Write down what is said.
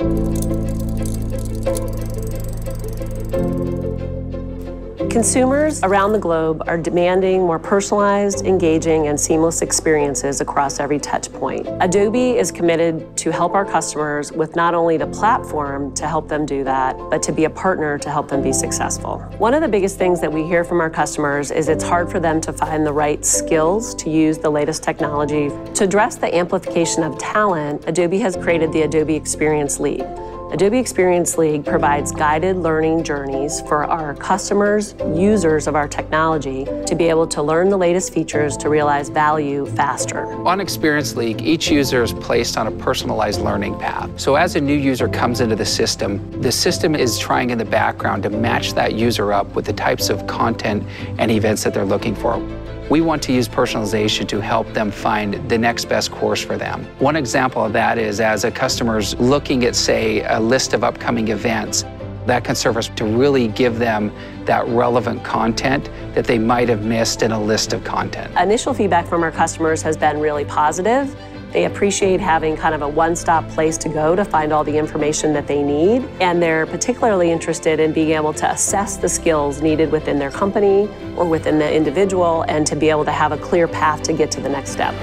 Thank you. Consumers around the globe are demanding more personalized, engaging, and seamless experiences across every touch point. Adobe is committed to help our customers with not only the platform to help them do that, but to be a partner to help them be successful. One of the biggest things that we hear from our customers is it's hard for them to find the right skills to use the latest technology. To address the amplification of talent, Adobe has created the Adobe Experience League. Adobe Experience League provides guided learning journeys for our customers, users of our technology, to be able to learn the latest features to realize value faster. On Experience League, each user is placed on a personalized learning path. So as a new user comes into the system, the system is trying in the background to match that user up with the types of content and events that they're looking for. We want to use personalization to help them find the next best course for them. One example of that is as a customer's looking at, say, a list of upcoming events, that can serve us to really give them that relevant content that they might have missed in a list of content. Initial feedback from our customers has been really positive. They appreciate having kind of a one-stop place to go to find all the information that they need. And they're particularly interested in being able to assess the skills needed within their company or within the individual and to be able to have a clear path to get to the next step.